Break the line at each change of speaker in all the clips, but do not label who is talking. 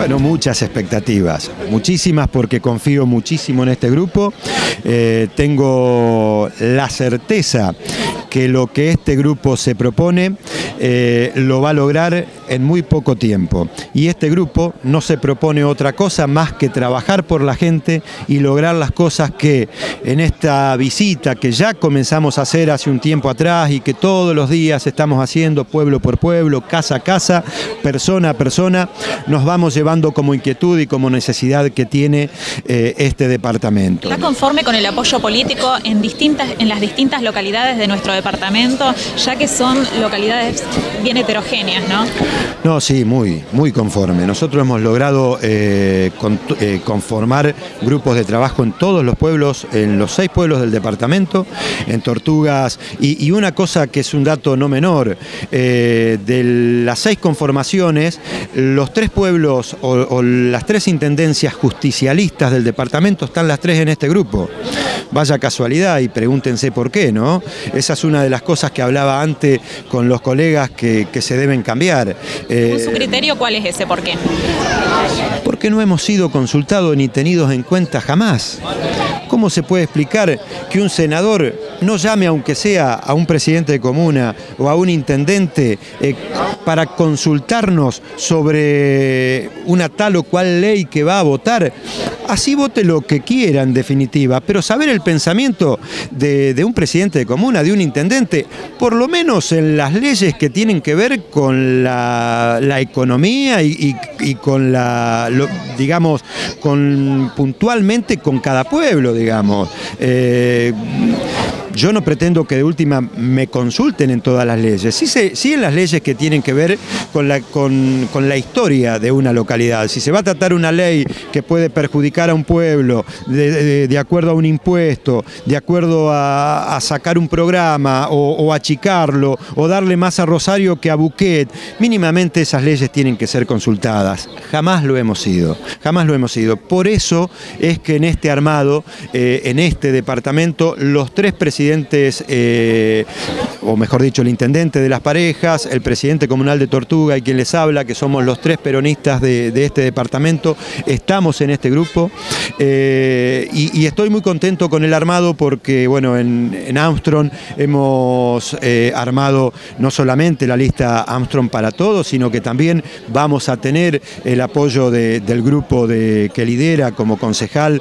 Bueno, muchas expectativas, muchísimas porque confío muchísimo en este grupo. Eh, tengo la certeza que lo que este grupo se propone eh, lo va a lograr en muy poco tiempo. Y este grupo no se propone otra cosa más que trabajar por la gente y lograr las cosas que en esta visita que ya comenzamos a hacer hace un tiempo atrás y que todos los días estamos haciendo pueblo por pueblo, casa a casa, persona a persona, nos vamos llevando como inquietud y como necesidad que tiene eh, este departamento.
¿Está conforme con el apoyo político en, distintas, en las distintas localidades de nuestro departamento, ya que son localidades bien heterogéneas, ¿no?
No, sí, muy, muy conforme. Nosotros hemos logrado eh, eh, conformar grupos de trabajo en todos los pueblos, en los seis pueblos del departamento, en Tortugas, y, una cosa que es un dato no menor, eh, de las seis conformaciones, los tres pueblos o, o las tres intendencias justicialistas del departamento están las tres en este grupo. Vaya casualidad y pregúntense por qué, ¿no? Esa es una de las cosas que hablaba antes con los colegas que, se deben cambiar.
Eh, su criterio cuál es ese? ¿Por qué?
Porque no hemos sido consultados ni tenidos en cuenta jamás. ¿Cómo se puede explicar que un senador no llame, aunque sea a un presidente de comuna o a un intendente, eh, para consultarnos sobre una tal o cual ley que va a votar? Así vote lo que quiera en definitiva, pero saber el pensamiento de, un presidente de comuna, de un intendente, por lo menos en las leyes que tienen que ver con la, economía y, con la, digamos, puntualmente con cada pueblo, digamos. Eh, yo no pretendo que de última me consulten en todas las leyes, sí, sí en las leyes que tienen que ver con la, con, la historia de una localidad. Si se va a tratar una ley que puede perjudicar a un pueblo de, acuerdo a un impuesto, de acuerdo a, sacar un programa o, achicarlo o darle más a Rosario que a Buquet, mínimamente esas leyes tienen que ser consultadas. Jamás lo hemos sido, jamás lo hemos sido. Por eso es que en este armado, eh, en este departamento, los tres presidentes presidentes, eh, o mejor dicho, el intendente de las parejas, el presidente comunal de Tortuga y quien les habla, que somos los tres peronistas de, este departamento, estamos en este grupo eh, y, estoy muy contento con el armado porque, bueno, en, Armstrong hemos eh, armado no solamente la lista Armstrong para todos, sino que también vamos a tener el apoyo del grupo de, que lidera como concejal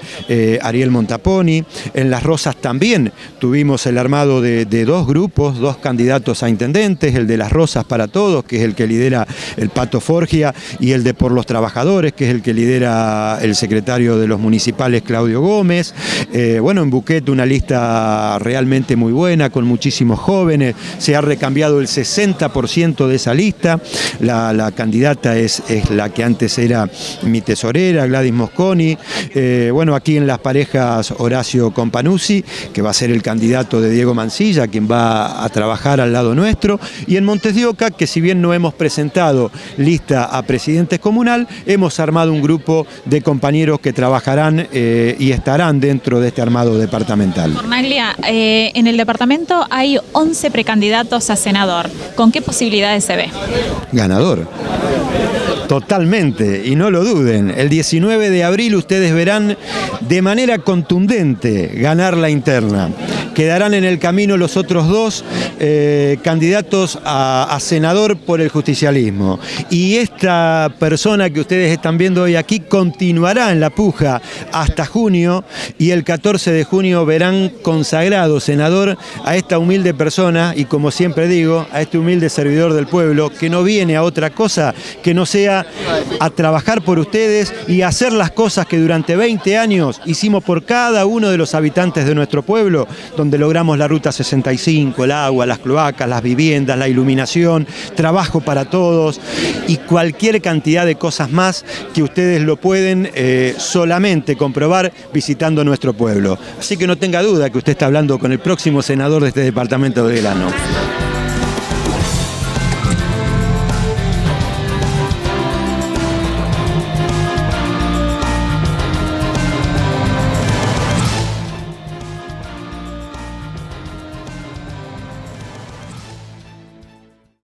Ariel Montaponi. En Las Rosas también tuvimos el armado de, dos grupos, dos candidatos a intendentes, el de Las Rosas para Todos, que es el que lidera el Pato Forgia, y el de Por los Trabajadores, que es el que lidera el secretario de los municipales, Claudio Gómez. Eh, bueno, en Buquet una lista realmente muy buena, con muchísimos jóvenes. Se ha recambiado el 60% de esa lista. La, candidata es, es, la que antes era mi tesorera, Gladys Mosconi. Eh, bueno, aquí en las parejas Horacio Companuzzi, que va a ser el candidato de Diego Mancilla, quien va a trabajar al lado nuestro, y en Montes de Oca, que si bien no hemos presentado lista a presidentes comunal, hemos armado un grupo de compañeros que trabajarán eh, y estarán dentro de este armado departamental.
Cornelia, eh, en el departamento hay 11 precandidatos a senador. ¿Con qué posibilidades se ve?
Ganador. Totalmente, y no lo duden, el 19 de abril ustedes verán de manera contundente ganar la interna. Quedarán en el camino los otros dos eh, candidatos a, senador por el justicialismo. Y esta persona que ustedes están viendo hoy aquí continuará en la puja hasta junio y el 14 de junio verán consagrado senador a esta humilde persona y como siempre digo, a este humilde servidor del pueblo que no viene a otra cosa que no sea a trabajar por ustedes y hacer las cosas que durante 20 años hicimos por cada uno de los habitantes de nuestro pueblo, donde logramos la Ruta 65, el agua, las cloacas, las viviendas, la iluminación, trabajo para todos y cualquier cantidad de cosas más que ustedes lo pueden eh, solamente comprobar visitando nuestro pueblo. Así que no tenga duda que usted está hablando con el próximo senador de este departamento de Delano.